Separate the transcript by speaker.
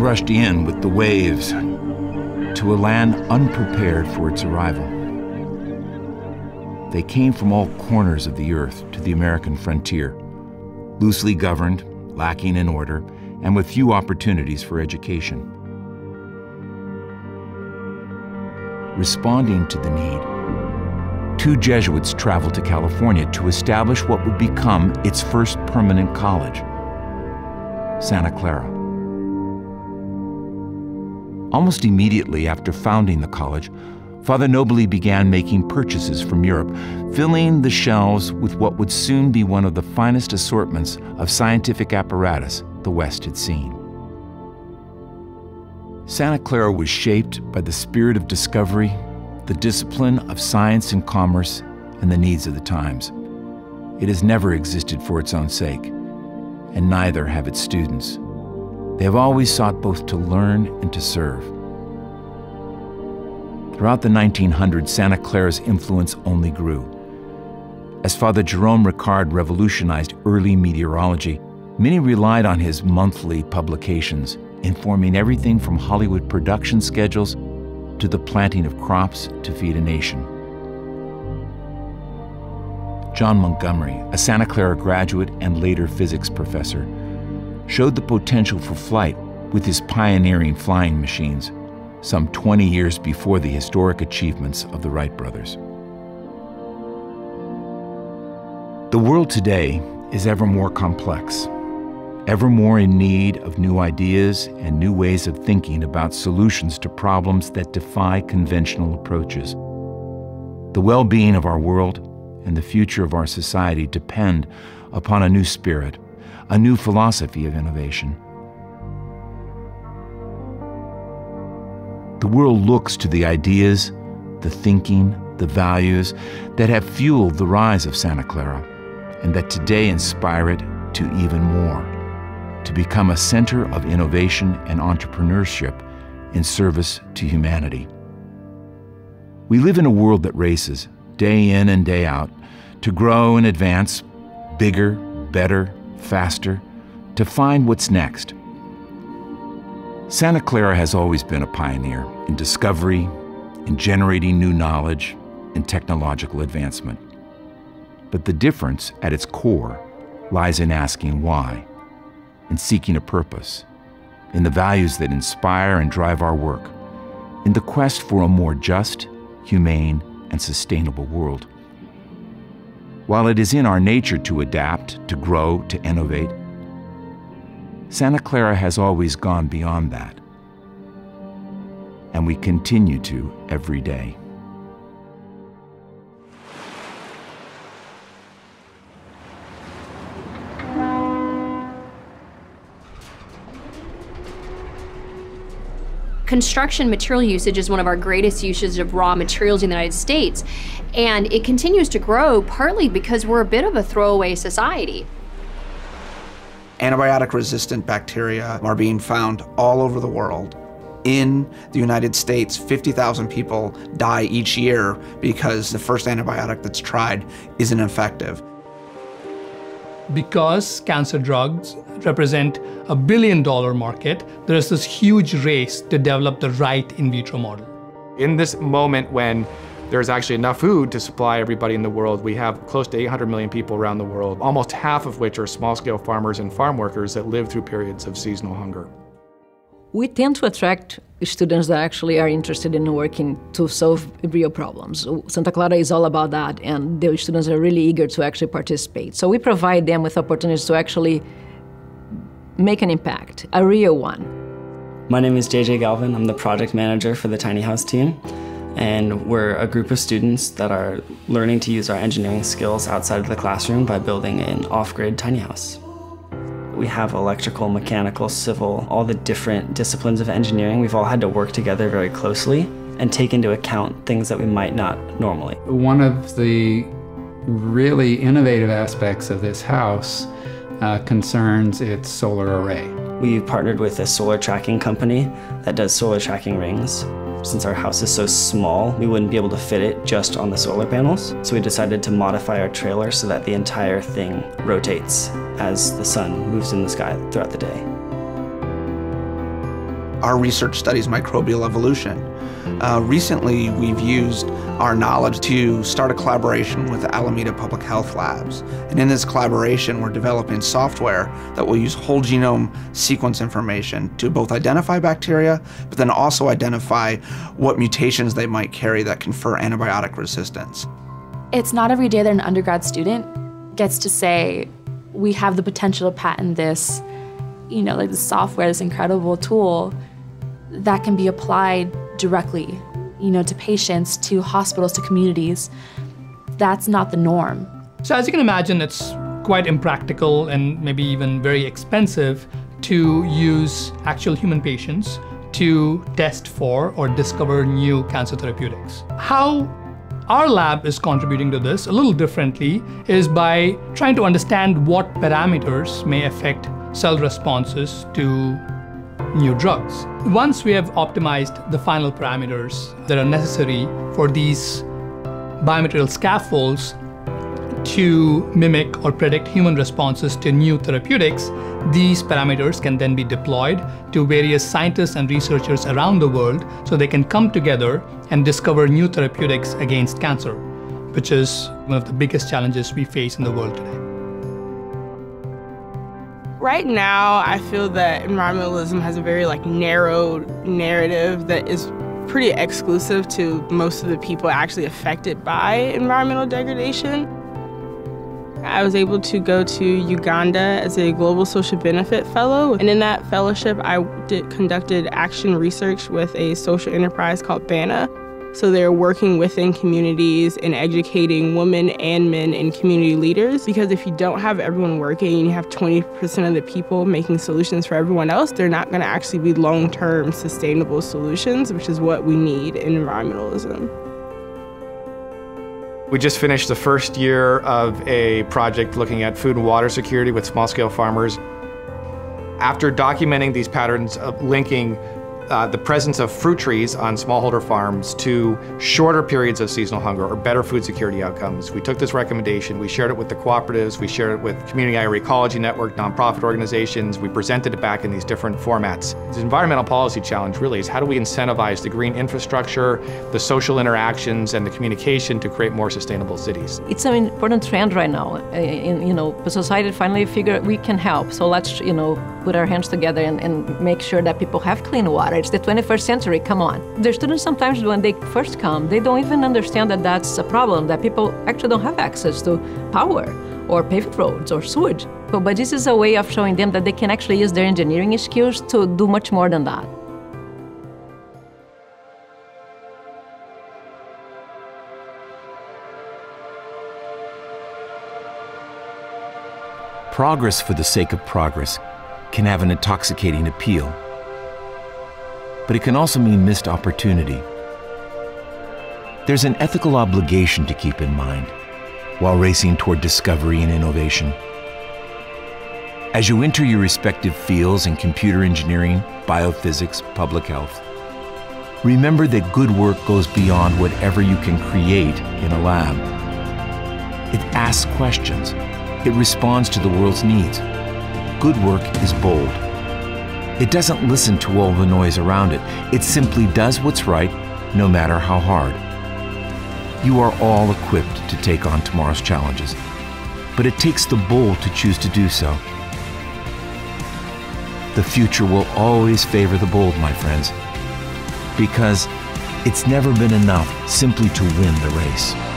Speaker 1: rushed in with the waves to a land unprepared for its arrival. They came from all corners of the earth to the American frontier, loosely governed, lacking in order, and with few opportunities for education. Responding to the need, two Jesuits traveled to California to establish what would become its first permanent college, Santa Clara. Almost immediately after founding the college, Father Nobili began making purchases from Europe, filling the shelves with what would soon be one of the finest assortments of scientific apparatus the West had seen. Santa Clara was shaped by the spirit of discovery, the discipline of science and commerce, and the needs of the times. It has never existed for its own sake, and neither have its students. They have always sought both to learn and to serve. Throughout the 1900s, Santa Clara's influence only grew. As Father Jerome Ricard revolutionized early meteorology, many relied on his monthly publications, informing everything from Hollywood production schedules to the planting of crops to feed a nation. John Montgomery, a Santa Clara graduate and later physics professor, showed the potential for flight with his pioneering flying machines, some 20 years before the historic achievements of the Wright brothers. The world today is ever more complex ever more in need of new ideas and new ways of thinking about solutions to problems that defy conventional approaches. The well being of our world and the future of our society depend upon a new spirit, a new philosophy of innovation. The world looks to the ideas, the thinking, the values that have fueled the rise of Santa Clara and that today inspire it to even more to become a center of innovation and entrepreneurship in service to humanity. We live in a world that races, day in and day out, to grow and advance bigger, better, faster, to find what's next. Santa Clara has always been a pioneer in discovery, in generating new knowledge, in technological advancement. But the difference at its core lies in asking why in seeking a purpose, in the values that inspire and drive our work, in the quest for a more just, humane, and sustainable world. While it is in our nature to adapt, to grow, to innovate, Santa Clara has always gone beyond that. And we continue to every day.
Speaker 2: Construction material usage is one of our greatest uses of raw materials in the United States. And it continues to grow partly because we're a bit of a throwaway society.
Speaker 3: Antibiotic resistant bacteria are being found all over the world. In the United States, 50,000 people die each year because the first antibiotic that's tried isn't effective
Speaker 4: because cancer drugs represent a billion dollar market, there is this huge race to develop the right in vitro model.
Speaker 5: In this moment when there's actually enough food to supply everybody in the world. We have close to 800 million people around the world, almost half of which are small-scale farmers and farm workers that live through periods of seasonal hunger.
Speaker 6: We tend to attract students that actually are interested in working to solve real problems. Santa Clara is all about that, and the students are really eager to actually participate. So we provide them with opportunities to actually make an impact, a real one.
Speaker 7: My name is JJ Galvin. I'm the project manager for the Tiny House team. And we're a group of students that are learning to use our engineering skills outside of the classroom by building an off-grid tiny house. We have electrical, mechanical, civil, all the different disciplines of engineering. We've all had to work together very closely and take into account things that we might not normally.
Speaker 8: One of the really innovative aspects of this house uh, concerns its solar array.
Speaker 7: We've partnered with a solar tracking company that does solar tracking rings. Since our house is so small, we wouldn't be able to fit it just on the solar panels. So we decided to modify our trailer so that the entire thing rotates as the sun moves in the sky throughout the day.
Speaker 3: Our research studies microbial evolution. Uh, recently, we've used our knowledge to start a collaboration with Alameda Public Health Labs. And in this collaboration, we're developing software that will use whole genome sequence information to both identify bacteria, but then also identify what mutations they might carry that confer antibiotic resistance.
Speaker 9: It's not every day that an undergrad student gets to say, we have the potential to patent this, you know, like the software, this incredible tool that can be applied directly, you know, to patients, to hospitals, to communities. That's not the norm.
Speaker 4: So as you can imagine, it's quite impractical and maybe even very expensive to use actual human patients to test for or discover new cancer therapeutics. How our lab is contributing to this a little differently is by trying to understand what parameters may affect cell responses to new drugs. Once we have optimized the final parameters that are necessary for these biomaterial scaffolds to mimic or predict human responses to new therapeutics, these parameters can then be deployed to various scientists and researchers around the world so they can come together and discover new therapeutics against cancer, which is one of the biggest challenges we face in the world today.
Speaker 10: Right now, I feel that environmentalism has a very like narrow narrative that is pretty exclusive to most of the people actually affected by environmental degradation. I was able to go to Uganda as a Global Social Benefit Fellow, and in that fellowship, I did, conducted action research with a social enterprise called BANA, so they're working within communities and educating women and men and community leaders. Because if you don't have everyone working and you have 20% of the people making solutions for everyone else, they're not going to actually be long term sustainable solutions, which is what we need in environmentalism.
Speaker 5: We just finished the first year of a project looking at food and water security with small scale farmers. After documenting these patterns of linking uh, the presence of fruit trees on smallholder farms to shorter periods of seasonal hunger or better food security outcomes. We took this recommendation, we shared it with the cooperatives, we shared it with Community Agroecology Network, nonprofit organizations, we presented it back in these different formats. The environmental policy challenge really is how do we incentivize the green infrastructure, the social interactions, and the communication to create more sustainable cities.
Speaker 6: It's an important trend right now. In, you know, society finally figure we can help. So let's, you know, put our hands together and, and make sure that people have clean water. It's the 21st century, come on. The students sometimes when they first come, they don't even understand that that's a problem, that people actually don't have access to power or paved roads or sewage. But, but this is a way of showing them that they can actually use their engineering skills to do much more than that.
Speaker 1: Progress for the sake of progress can have an intoxicating appeal but it can also mean missed opportunity. There's an ethical obligation to keep in mind while racing toward discovery and innovation. As you enter your respective fields in computer engineering, biophysics, public health, remember that good work goes beyond whatever you can create in a lab. It asks questions. It responds to the world's needs. Good work is bold. It doesn't listen to all the noise around it. It simply does what's right, no matter how hard. You are all equipped to take on tomorrow's challenges, but it takes the bold to choose to do so. The future will always favor the bold, my friends, because it's never been enough simply to win the race.